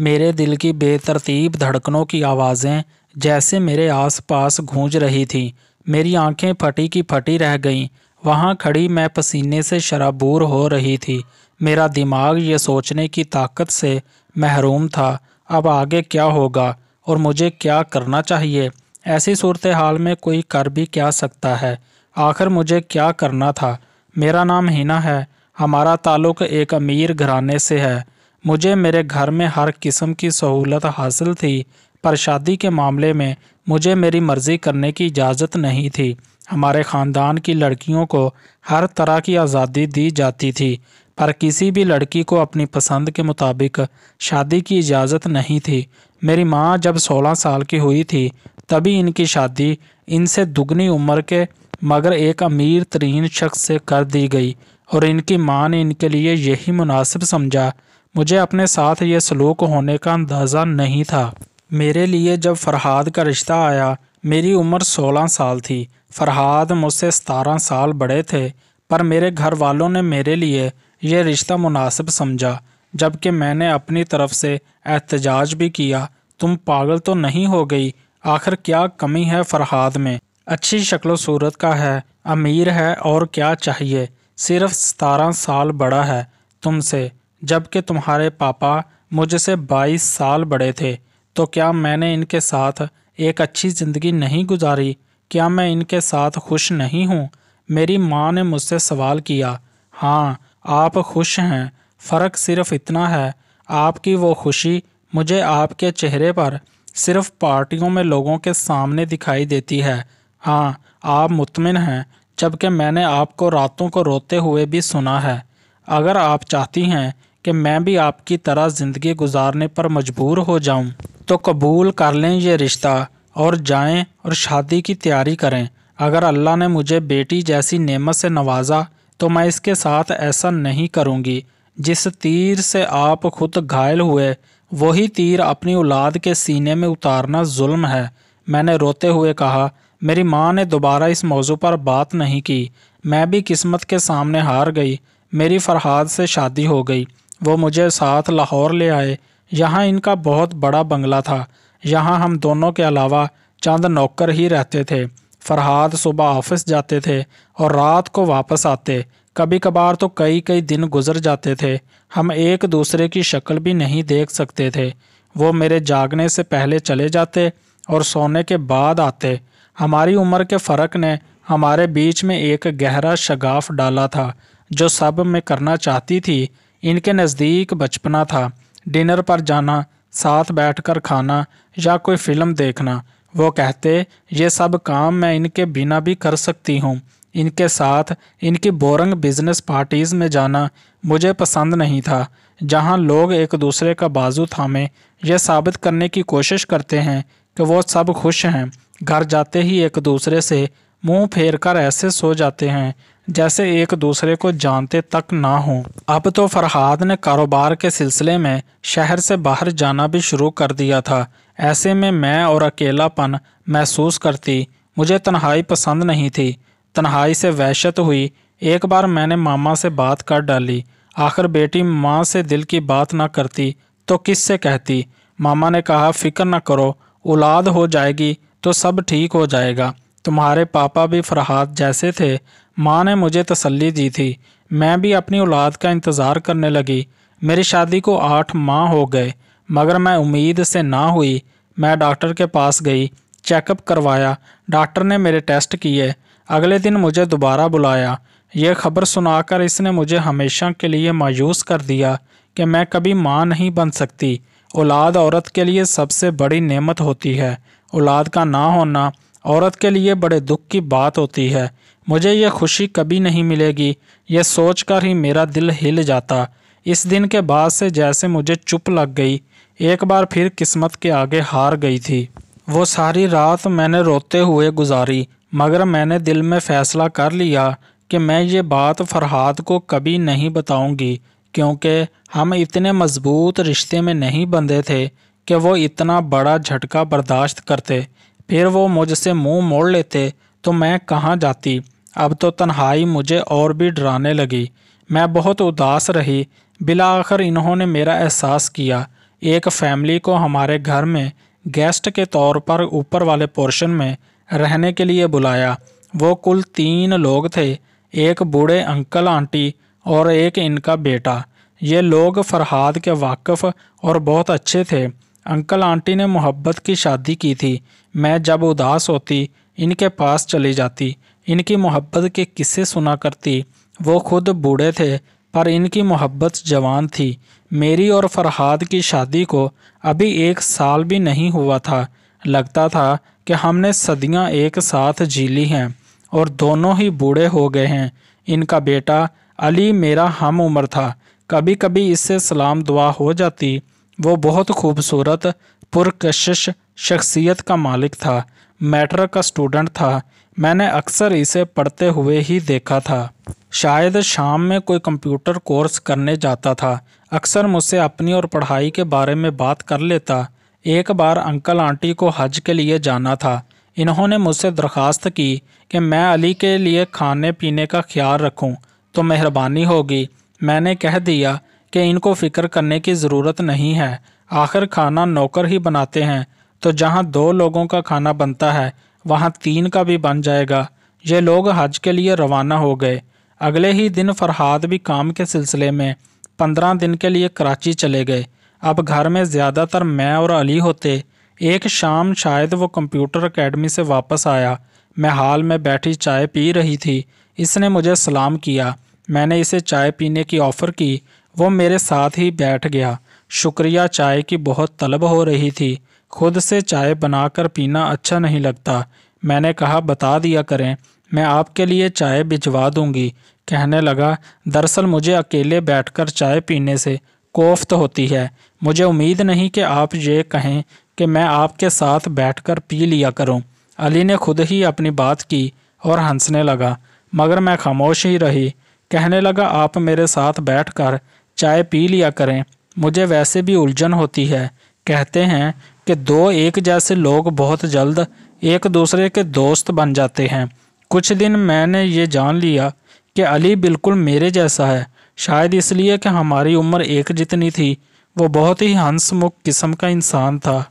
मेरे दिल की बेतरतीब धड़कनों की आवाज़ें जैसे मेरे आसपास गूंज रही थीं। मेरी आँखें फटी की फटी रह गईं। वहाँ खड़ी मैं पसीने से शराबूर हो रही थी। मेरा दिमाग ये सोचने की ताकत से महरूम था, अब आगे क्या होगा और मुझे क्या करना चाहिए? ऐसी सूरत हाल में कोई कर भी क्या सकता है? आखिर मुझे क्या करना था? मेरा नाम हिना है। हमारा ताल्लुक एक अमीर घराने से है। मुझे मेरे घर में हर किस्म की सहूलत हासिल थी, पर शादी के मामले में मुझे मेरी मर्ज़ी करने की इजाज़त नहीं थी। हमारे ख़ानदान की लड़कियों को हर तरह की आज़ादी दी जाती थी, पर किसी भी लड़की को अपनी पसंद के मुताबिक शादी की इजाज़त नहीं थी। मेरी माँ जब 16 साल की हुई थी, तभी इनकी शादी इनसे दुगनी उम्र के मगर एक अमीर तरीन शख्स से कर दी गई, और इनकी माँ ने इनके लिए यही मुनासिब समझा मुझे अपने साथ ये सलूक होने का अंदाज़ा नहीं था। मेरे लिए जब फ़रहाद का रिश्ता आया, मेरी उम्र सोलह साल थी। फ़रहाद मुझसे सतारह साल बड़े थे, पर मेरे घर वालों ने मेरे लिए ये रिश्ता मुनासिब समझा, जबकि मैंने अपनी तरफ़ से एहतजाज भी किया। तुम पागल तो नहीं हो गई, आखिर क्या कमी है फ़रहाद में? अच्छी शक्ल सूरत का है, अमीर है और क्या चाहिए? सिर्फ़ सतारह साल बड़ा है तुमसे। जबकि तुम्हारे पापा मुझसे बाईस साल बड़े थे तो क्या मैंने इनके साथ एक अच्छी ज़िंदगी नहीं गुजारी? क्या मैं इनके साथ खुश नहीं हूँ? मेरी माँ ने मुझसे सवाल किया हाँ आप खुश हैं, फ़र्क सिर्फ़ इतना है, आपकी वो खुशी मुझे आपके चेहरे पर सिर्फ़ पार्टियों में लोगों के सामने दिखाई देती है। हाँ आप मुतमिन हैं, जबकि मैंने आपको रातों को रोते हुए भी सुना है। अगर आप चाहती हैं कि मैं भी आपकी तरह ज़िंदगी गुजारने पर मजबूर हो जाऊँ, तो कबूल कर लें ये रिश्ता और जाएँ और शादी की तैयारी करें। अगर अल्लाह ने मुझे बेटी जैसी नेमत से नवाजा तो मैं इसके साथ ऐसा नहीं करूँगी। जिस तीर से आप खुद घायल हुए वही तीर अपनी औलाद के सीने में उतारना जुल्म है। मैंने रोते हुए कहा मेरी माँ ने दोबारा इस मौजू पर बात नहीं की। मैं भी किस्मत के सामने हार गई। मेरी फरहाद से शादी हो गई। वो मुझे साथ लाहौर ले आए। यहाँ इनका बहुत बड़ा बंगला था। यहाँ हम दोनों के अलावा चंद नौकर ही रहते थे। फरहाद सुबह ऑफ़िस जाते थे और रात को वापस आते। कभी कभार तो कई कई दिन गुजर जाते थे। हम एक दूसरे की शक्ल भी नहीं देख सकते थे। वो मेरे जागने से पहले चले जाते और सोने के बाद आते। हमारी उम्र के फ़र्क ने हमारे बीच में एक गहरा शगाफ डाला था, जो सब मैं करना चाहती थी इनके नज़दीक बचपना था। डिनर पर जाना, साथ बैठकर खाना या कोई फ़िल्म देखना, वो कहते, ये सब काम मैं इनके बिना भी कर सकती हूँ। इनके साथ इनकी बोरंग बिज़नेस पार्टीज़ में जाना मुझे पसंद नहीं था। जहाँ लोग एक दूसरे का बाजू थामे यह साबित करने की कोशिश करते हैं कि वो सब खुश हैं। घर जाते ही एक दूसरे से मुँह फेर कर ऐसे सो जाते हैं। जैसे एक दूसरे को जानते तक ना हो। अब तो फरहाद ने कारोबार के सिलसिले में शहर से बाहर जाना भी शुरू कर दिया था। ऐसे में मैं और अकेलापन महसूस करती। मुझे तन्हाई पसंद नहीं थी। तन्हाई से वहशत हुई। एक बार मैंने मामा से बात कर डाली। आखिर बेटी माँ से दिल की बात ना करती तो किस से कहती? मामा ने कहा, फ़िक्र न करो, औलाद हो जाएगी तो सब ठीक हो जाएगा। तुम्हारे पापा भी फरहाद जैसे थे। माँ ने मुझे तसल्ली दी थी। मैं भी अपनी औलाद का इंतज़ार करने लगी। मेरी शादी को आठ माह हो गए, मगर मैं उम्मीद से ना हुई। मैं डॉक्टर के पास गई, चेकअप करवाया। डॉक्टर ने मेरे टेस्ट किए। अगले दिन मुझे दोबारा बुलाया। यह खबर सुनाकर इसने मुझे हमेशा के लिए मायूस कर दिया कि मैं कभी माँ नहीं बन सकती। औलाद औरत के लिए सबसे बड़ी नेमत होती है। औलाद का ना होना औरत के लिए बड़े दुख की बात होती है। मुझे यह खुशी कभी नहीं मिलेगी। यह सोचकर ही मेरा दिल हिल जाता। इस दिन के बाद से जैसे मुझे चुप लग गई। एक बार फिर किस्मत के आगे हार गई थी। वो सारी रात मैंने रोते हुए गुजारी, मगर मैंने दिल में फ़ैसला कर लिया कि मैं ये बात फरहाद को कभी नहीं बताऊँगी, क्योंकि हम इतने मज़बूत रिश्ते में नहीं बंधे थे कि वो इतना बड़ा झटका बर्दाश्त करते। फिर वो मुझसे मुँह मोड़ लेते तो मैं कहाँ जाती? अब तो तन्हाई मुझे और भी डराने लगी। मैं बहुत उदास रही। बिला आखिर इन्होंने मेरा एहसास किया। एक फैमिली को हमारे घर में गेस्ट के तौर पर ऊपर वाले पोर्शन में रहने के लिए बुलाया। वो कुल तीन लोग थे। एक बूढ़े अंकल आंटी और एक इनका बेटा। ये लोग फरहाद के वाकफ़ और बहुत अच्छे थे। अंकल आंटी ने मोहब्बत की शादी की थी। मैं जब उदास होती, इनके पास चली जाती। इनकी मोहब्बत के किस्से सुना करती। वो खुद बूढ़े थे, पर इनकी मोहब्बत जवान थी। मेरी और फरहाद की शादी को अभी एक साल भी नहीं हुआ था। लगता था कि हमने सदियाँ एक साथ जी ली हैं और दोनों ही बूढ़े हो गए हैं। इनका बेटा अली मेरा हम उम्र था। कभी कभी इससे सलाम दुआ हो जाती। वो बहुत खूबसूरत, पुरकशिश शख्सियत का मालिक था। मैट्रिक का स्टूडेंट था। मैंने अक्सर इसे पढ़ते हुए ही देखा था। शायद शाम में कोई कंप्यूटर कोर्स करने जाता था। अक्सर मुझसे अपनी और पढ़ाई के बारे में बात कर लेता। एक बार अंकल आंटी को हज के लिए जाना था। इन्होंने मुझसे दरख्वास्त की कि मैं अली के लिए खाने पीने का ख्याल रखूँ तो मेहरबानी होगी। मैंने कह दिया कि इनको फ़िक्र करने की ज़रूरत नहीं है। आखिर खाना नौकर ही बनाते हैं तो जहाँ दो लोगों का खाना बनता है वहाँ तीन का भी बन जाएगा। ये लोग हज के लिए रवाना हो गए। अगले ही दिन फरहाद भी काम के सिलसिले में पंद्रह दिन के लिए कराची चले गए। अब घर में ज़्यादातर मैं और अली होते। एक शाम शायद वो कंप्यूटर एकेडमी से वापस आया। मैं हाल में बैठी चाय पी रही थी। इसने मुझे सलाम किया। मैंने इसे चाय पीने की ऑफ़र की। वो मेरे साथ ही बैठ गया। शुक्रिया, चाय की बहुत तलब हो रही थी। खुद से चाय बनाकर पीना अच्छा नहीं लगता। मैंने कहा, बता दिया करें, मैं आपके लिए चाय भिजवा दूँगी। कहने लगा, दरअसल मुझे अकेले बैठकर चाय पीने से कोफ्त होती है। मुझे उम्मीद नहीं कि आप ये कहें कि मैं आपके साथ बैठकर पी लिया करूँ। अली ने खुद ही अपनी बात की और हंसने लगा, मगर मैं खामोश ही रही। कहने लगा, आप मेरे साथ बैठकर चाय पी लिया करें, मुझे वैसे भी उलझन होती है। कहते हैं कि दो एक जैसे लोग बहुत जल्द एक दूसरे के दोस्त बन जाते हैं। कुछ दिन मैंने ये जान लिया कि अली बिल्कुल मेरे जैसा है। शायद इसलिए कि हमारी उम्र एक जितनी थी, वो बहुत ही हंसमुख किस्म का इंसान था।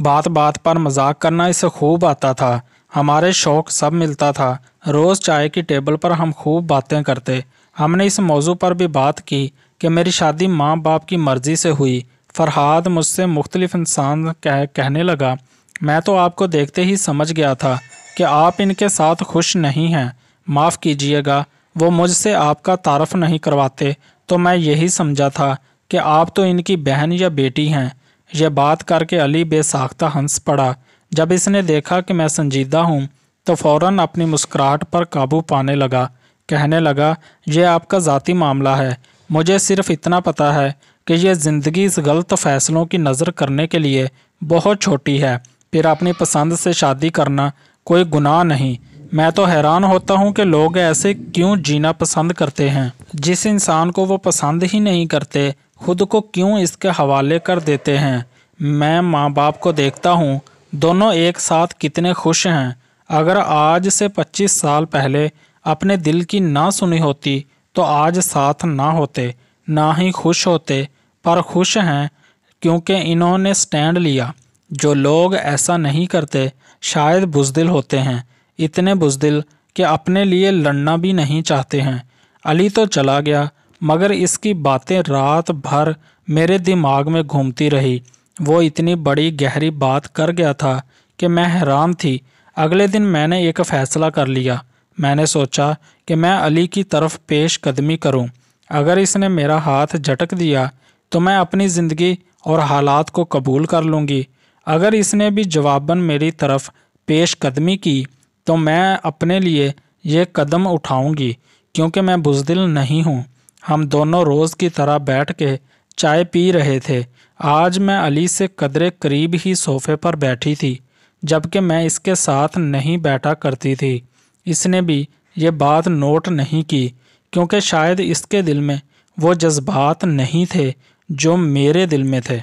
बात बात पर मज़ाक करना इसे खूब आता था। हमारे शौक सब मिलता था। रोज़ चाय की टेबल पर हम खूब बातें करते। हमने इस मौजू पर भी बात की कि मेरी शादी माँ बाप की मर्ज़ी से हुई। फरहाद मुझसे मुख्तलिफ़ इंसान कह, कहने लगा, मैं तो आपको देखते ही समझ गया था कि आप इनके साथ खुश नहीं हैं। माफ़ कीजिएगा, वो मुझसे आपका तारफ़ नहीं करवाते तो मैं यही समझा था कि आप तो इनकी बहन या बेटी हैं। यह बात करके अली बेसाख्ता हंस पड़ा। जब इसने देखा कि मैं संजीदा हूँ तो फ़ौर अपनी मुस्कुराहट पर काबू पाने लगा। कहने लगा यह आपका ज़ाती मामला है। मुझे सिर्फ़ इतना पता है कि यह ज़िंदगी इस गलत फ़ैसलों की नज़र करने के लिए बहुत छोटी है। फिर अपनी पसंद से शादी करना कोई गुनाह नहीं। मैं तो हैरान होता हूँ कि लोग ऐसे क्यों जीना पसंद करते हैं। जिस इंसान को वो पसंद ही नहीं करते, खुद को क्यों इसके हवाले कर देते हैं? मैं माँ बाप को देखता हूँ, दोनों एक साथ कितने खुश हैं। अगर आज से 25 साल पहले अपने दिल की ना सुनी होती तो आज साथ ना होते, ना ही खुश होते पर खुश हैं क्योंकि इन्होंने स्टैंड लिया। जो लोग ऐसा नहीं करते, शायद बुजदिल होते हैं। इतने बुजदिल कि अपने लिए लड़ना भी नहीं चाहते हैं। अली तो चला गया, मगर इसकी बातें रात भर मेरे दिमाग में घूमती रही। वो इतनी बड़ी गहरी बात कर गया था कि मैं हैरान थी। अगले दिन मैंने एक फ़ैसला कर लिया। मैंने सोचा कि मैं अली की तरफ़ पेश कदमी करूँ। अगर इसने मेरा हाथ झटक दिया तो मैं अपनी ज़िंदगी और हालात को कबूल कर लूँगी। अगर इसने भी जवाबन मेरी तरफ़ पेश कदमी की तो मैं अपने लिए ये कदम उठाऊँगी, क्योंकि मैं बुजदिल नहीं हूँ। हम दोनों रोज़ की तरह बैठ के चाय पी रहे थे। आज मैं अली से कदरे करीब ही सोफे पर बैठी थी, जबकि मैं इसके साथ नहीं बैठा करती थी। इसने भी ये बात नोट नहीं की, क्योंकि शायद इसके दिल में वो जज्बात नहीं थे जो मेरे दिल में थे।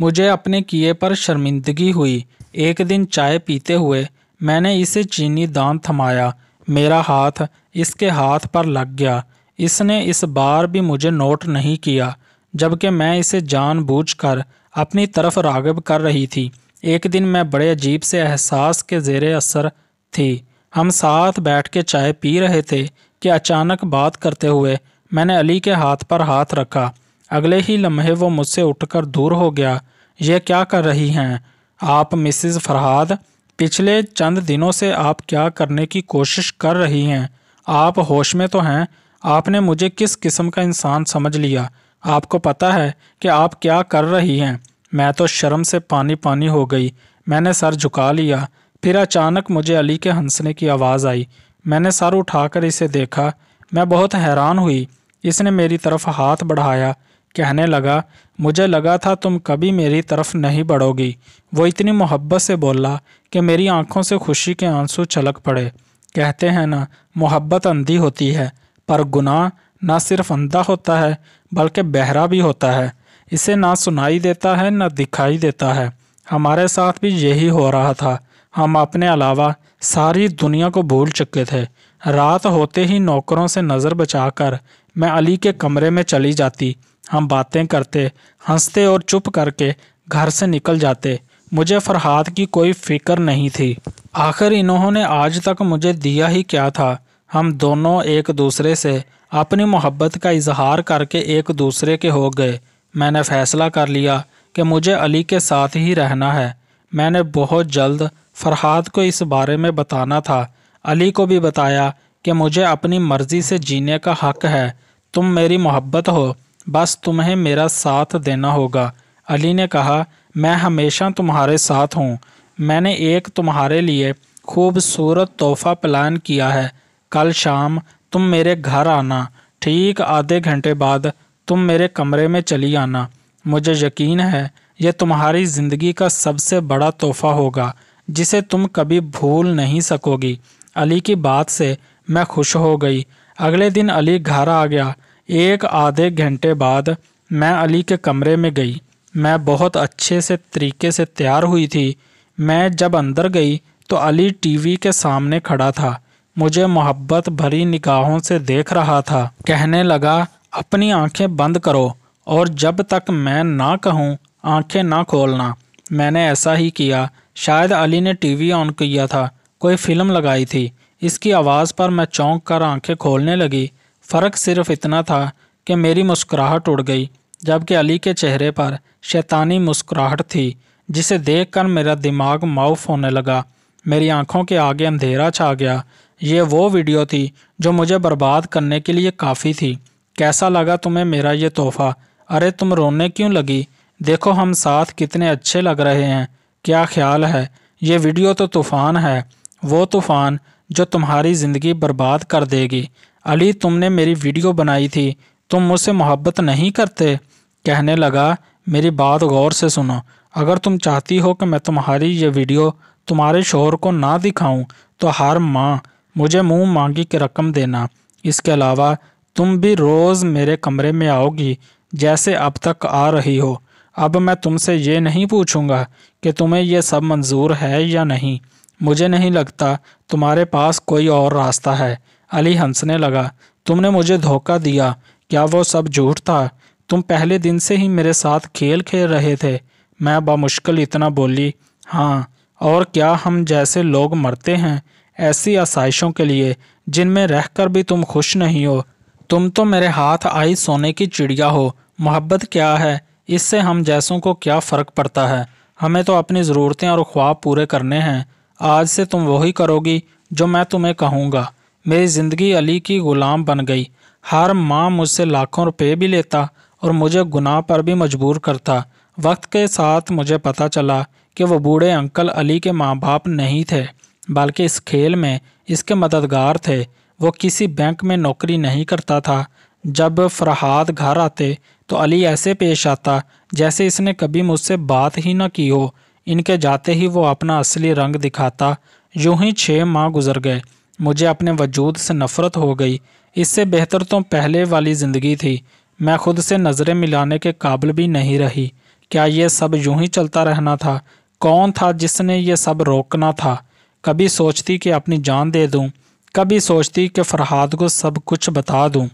मुझे अपने किए पर शर्मिंदगी हुई। एक दिन चाय पीते हुए मैंने इसे चीनी दान थमाया। मेरा हाथ इसके हाथ पर लग गया। इसने इस बार भी मुझे नोट नहीं किया, जबकि मैं इसे जानबूझकर अपनी तरफ़ रागब कर रही थी। एक दिन मैं बड़े अजीब से एहसास के जेर असर थी। हम साथ बैठ के चाय पी रहे थे कि अचानक बात करते हुए मैंने अली के हाथ पर हाथ रखा। अगले ही लम्हे वो मुझसे उठकर दूर हो गया। ये क्या कर रही हैं? आप मिसिज फरहाद, पिछले चंद दिनों से आप क्या करने की कोशिश कर रही हैं? आप होश में तो हैं। आपने मुझे किस किस्म का इंसान समझ लिया? आपको पता है कि आप क्या कर रही हैं। मैं तो शर्म से पानी पानी हो गई। मैंने सर झुका लिया। फिर अचानक मुझे अली के हंसने की आवाज़ आई। मैंने सर उठाकर इसे देखा। मैं बहुत हैरान हुई। इसने मेरी तरफ़ हाथ बढ़ाया। कहने लगा, मुझे लगा था तुम कभी मेरी तरफ़ नहीं बढ़ोगी। वो इतनी मोहब्बत से बोला कि मेरी आँखों से खुशी के आँसू छलक पड़े। कहते हैं ना, मोहब्बत अंधी होती है, पर गुनाह ना सिर्फ़ अंधा होता है, बल्कि बहरा भी होता है। इसे ना सुनाई देता है, ना दिखाई देता है। हमारे साथ भी यही हो रहा था। हम अपने अलावा सारी दुनिया को भूल चुके थे। रात होते ही नौकरों से नज़र बचाकर मैं अली के कमरे में चली जाती। हम बातें करते, हँसते और चुप करके घर से निकल जाते। मुझे फरहाद की कोई फ़िक्र नहीं थी। आखिर इन्होंने आज तक मुझे दिया ही क्या था? हम दोनों एक दूसरे से अपनी मोहब्बत का इजहार करके एक दूसरे के हो गए। मैंने फैसला कर लिया कि मुझे अली के साथ ही रहना है। मैंने बहुत जल्द फरहाद को इस बारे में बताना था। अली को भी बताया कि मुझे अपनी मर्ज़ी से जीने का हक है। तुम मेरी मोहब्बत हो, बस तुम्हें मेरा साथ देना होगा। अली ने कहा, मैं हमेशा तुम्हारे साथ हूँ। मैंने एक तुम्हारे लिए खूबसूरत तोहफ़ा प्लान किया है। कल शाम तुम मेरे घर आना। ठीक आधे घंटे बाद तुम मेरे कमरे में चली आना। मुझे यकीन है यह तुम्हारी ज़िंदगी का सबसे बड़ा तोहफ़ा होगा, जिसे तुम कभी भूल नहीं सकोगी। अली की बात से मैं खुश हो गई। अगले दिन अली घर आ गया। एक आधे घंटे बाद मैं अली के कमरे में गई। मैं बहुत अच्छे से तरीके से तैयार हुई थी। मैं जब अंदर गई तो अली टीवी के सामने खड़ा था। मुझे मोहब्बत भरी निगाहों से देख रहा था। कहने लगा, अपनी आँखें बंद करो, और जब तक मैं ना कहूँ, आँखें ना खोलना। मैंने ऐसा ही किया। शायद अली ने टीवी ऑन किया था। कोई फ़िल्म लगाई थी। इसकी आवाज़ पर मैं चौंक कर आँखें खोलने लगी। फ़र्क सिर्फ़ इतना था कि मेरी मुस्कुराहट उड़ गई, जबकि अली के चेहरे पर शैतानी मुस्कुराहट थी, जिसे देखकर मेरा दिमाग माउफ होने लगा। मेरी आँखों के आगे अंधेरा छा गया। ये वो वीडियो थी जो मुझे बर्बाद करने के लिए काफ़ी थी। कैसा लगा तुम्हें मेरा ये तोहफ़ा? अरे तुम रोने क्यों लगी? देखो हम साथ कितने अच्छे लग रहे हैं। क्या ख्याल है? ये वीडियो तो तूफ़ान है। वो तूफ़ान जो तुम्हारी ज़िंदगी बर्बाद कर देगी। अली, तुमने मेरी वीडियो बनाई थी। तुम मुझसे मोहब्बत नहीं करते। कहने लगा, मेरी बात गौर से सुनो। अगर तुम चाहती हो कि मैं तुम्हारी ये वीडियो तुम्हारे शोहर को ना दिखाऊँ तो हर माँ मुझे मुँह मांगी की रकम देना। इसके अलावा, तुम भी रोज़ मेरे कमरे में आओगी, जैसे अब तक आ रही हो। अब मैं तुमसे ये नहीं पूछूँगा कि तुम्हें यह सब मंजूर है या नहीं। मुझे नहीं लगता तुम्हारे पास कोई और रास्ता है। अली हंसने लगा। तुमने मुझे धोखा दिया। क्या वो सब झूठ था? तुम पहले दिन से ही मेरे साथ खेल खेल रहे थे। मैं बामुश्किल इतना बोली हाँ और क्या हम जैसे लोग मरते हैं ऐसी आसाइशों के लिए जिनमें रहकर भी तुम खुश नहीं हो? तुम तो मेरे हाथ आई सोने की चिड़िया हो। मोहब्बत क्या है? इससे हम जैसों को क्या फ़र्क पड़ता है? हमें तो अपनी ज़रूरतें और ख्वाब पूरे करने हैं। आज से तुम वही करोगी जो मैं तुम्हें कहूँगा। मेरी ज़िंदगी अली की ग़ुलाम बन गई। हर माँ मुझसे लाखों रुपए भी लेता और मुझे गुनाह पर भी मजबूर करता। वक्त के साथ मुझे पता चला कि वो बूढ़े अंकल अली के माँ बाप नहीं थे, बल्कि इस खेल में इसके मददगार थे। वो किसी बैंक में नौकरी नहीं करता था। जब फरहाद घर आते तो अली ऐसे पेश आता जैसे इसने कभी मुझसे बात ही ना की हो। इनके जाते ही वो अपना असली रंग दिखाता। यूँ ही छः माह गुजर गए। मुझे अपने वजूद से नफ़रत हो गई। इससे बेहतर तो पहले वाली ज़िंदगी थी। मैं खुद से नज़रें मिलाने के काबिल भी नहीं रही। क्या ये सब यूँ ही चलता रहना था? कौन था जिसने ये सब रोकना था? कभी सोचती कि अपनी जान दे दूँ, कभी सोचती कि फरहाद को सब कुछ बता दूँ।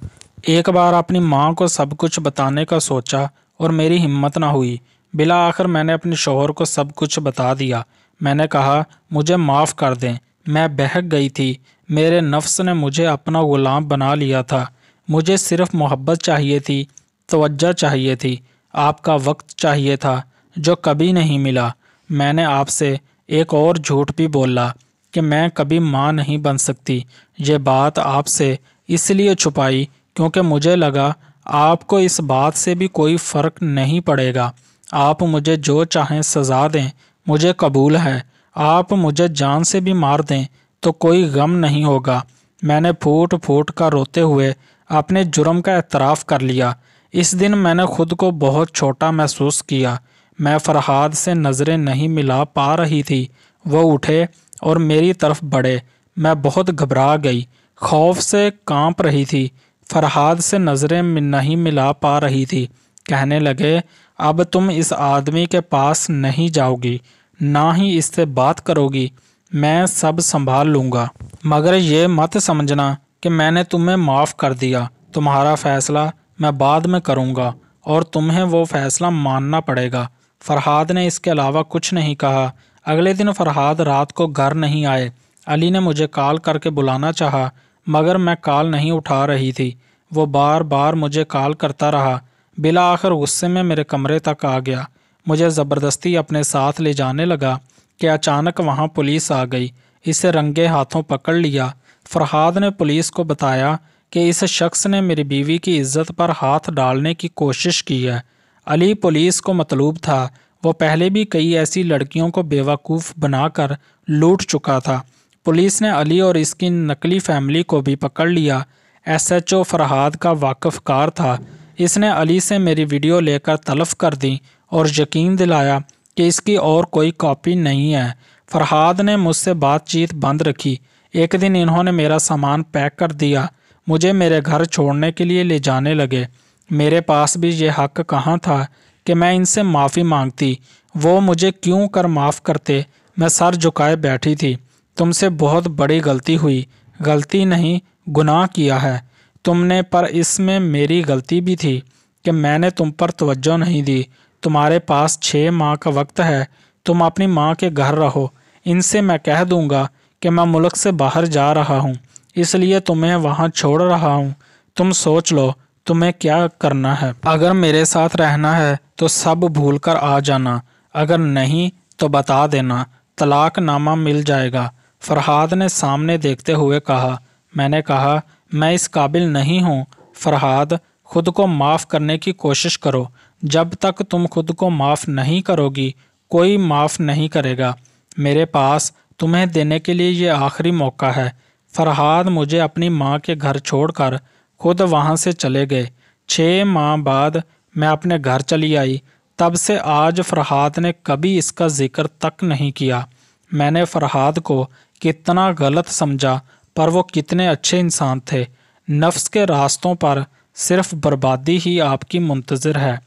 एक बार अपनी माँ को सब कुछ बताने का सोचा और मेरी हिम्मत ना हुई। बिला आखिर मैंने अपने शोहर को सब कुछ बता दिया। मैंने कहा, मुझे माफ़ कर दें। मैं बहक गई थी। मेरे नफ्स ने मुझे अपना ग़ुलाम बना लिया था। मुझे सिर्फ़ मोहब्बत चाहिए थी, तवज्जो चाहिए थी। आपका वक्त चाहिए था, जो कभी नहीं मिला। मैंने आपसे एक और झूठ भी बोला कि मैं कभी माँ नहीं बन सकती। ये बात आपसे इसलिए छुपाई क्योंकि मुझे लगा, आपको इस बात से भी कोई फ़र्क नहीं पड़ेगा। आप मुझे जो चाहें सज़ा दें, मुझे कबूल है। आप मुझे जान से भी मार दें तो कोई गम नहीं होगा। मैंने फूट फूट कर रोते हुए अपने जुर्म का एतराफ़ कर लिया। इस दिन मैंने खुद को बहुत छोटा महसूस किया। मैं फरहाद से नज़रें नहीं मिला पा रही थी। वो उठे और मेरी तरफ़ बढ़े। मैं बहुत घबरा गई। खौफ से काँप रही थी। फरहाद से नज़रें नहीं मिला पा रही थी। कहने लगे अब तुम इस आदमी के पास नहीं जाओगी, ना ही इससे बात करोगी, मैं सब संभाल लूँगा। मगर ये मत समझना कि मैंने तुम्हें माफ़ कर दिया। तुम्हारा फ़ैसला मैं बाद में करूँगा, और तुम्हें वो फ़ैसला मानना पड़ेगा। फ़रहाद ने इसके अलावा कुछ नहीं कहा। अगले दिन फ़रहाद रात को घर नहीं आए। अली ने मुझे कॉल करके बुलाना चाहा, मगर मैं कॉल नहीं उठा रही थी। वो बार बार मुझे कॉल करता रहा। बिला आखिर गुस्से में मेरे कमरे तक आ गया। मुझे ज़बरदस्ती अपने साथ ले जाने लगा कि अचानक वहाँ पुलिस आ गई। इसे रंगे हाथों पकड़ लिया। फरहाद ने पुलिस को बताया कि इस शख्स ने मेरी बीवी की इज़्ज़त पर हाथ डालने की कोशिश की है। अली पुलिस को मतलूब था, वो पहले भी कई ऐसी लड़कियों को बेवकूफ़ बनाकर लूट चुका था। पुलिस ने अली और इसकी नकली फैमिली को भी पकड़ लिया। एसएचओ फरहाद का वाकफकार था। इसने अली से मेरी वीडियो लेकर तलफ कर दी और यकीन दिलाया कि इसकी और कोई कॉपी नहीं है। फरहाद ने मुझसे बातचीत बंद रखी। एक दिन इन्होंने मेरा सामान पैक कर दिया। मुझे मेरे घर छोड़ने के लिए ले जाने लगे। मेरे पास भी ये हक कहाँ था कि मैं इनसे माफ़ी मांगती? वो मुझे क्यों कर माफ़ करते? मैं सर झुकाए बैठी थी। तुमसे बहुत बड़ी गलती हुई। गलती नहीं, गुनाह किया है। तुमने पर इसमें मेरी गलती भी थी कि मैंने तुम पर तवज्जो नहीं दी। तुम्हारे पास छः माह का वक्त है। तुम अपनी माँ के घर रहो। इनसे मैं कह दूँगा कि मैं मुल्क से बाहर जा रहा हूँ। इसलिए तुम्हें वहाँ छोड़ रहा हूँ। तुम सोच लो, तुम्हें क्या करना है? अगर मेरे साथ रहना है तो सब भूल कर आ जाना। अगर नहीं तो बता देना। तलाक नामा मिल जाएगा। फरहाद ने सामने देखते हुए कहा, मैंने कहा मैं इस काबिल नहीं हूँ, फरहाद, खुद को माफ़ करने की कोशिश करो। जब तक तुम खुद को माफ़ नहीं करोगी, कोई माफ़ नहीं करेगा। मेरे पास तुम्हें देने के लिए ये आखिरी मौका है। फरहाद मुझे अपनी माँ के घर छोड़कर खुद वहाँ से चले गए। छः माह बाद मैं अपने घर चली आई। तब से आज फरहाद ने कभी इसका ज़िक्र तक नहीं किया। मैंने फरहाद को कितना गलत समझा पर वो कितने अच्छे इंसान थे। नफ्स के रास्तों पर सिर्फ़ बर्बादी ही आपकी मुंतज़र है।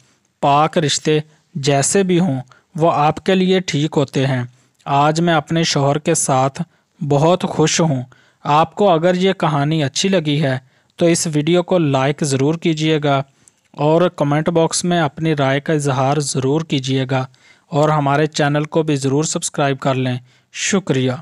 पाक रिश्ते जैसे भी हों, वो आपके लिए ठीक होते हैं। आज मैं अपने शोहर के साथ बहुत खुश हूँ। आपको अगर ये कहानी अच्छी लगी है तो इस वीडियो को लाइक ज़रूर कीजिएगा और कमेंट बॉक्स में अपनी राय का इजहार ज़रूर कीजिएगा और हमारे चैनल को भी ज़रूर सब्सक्राइब कर लें। शुक्रिया।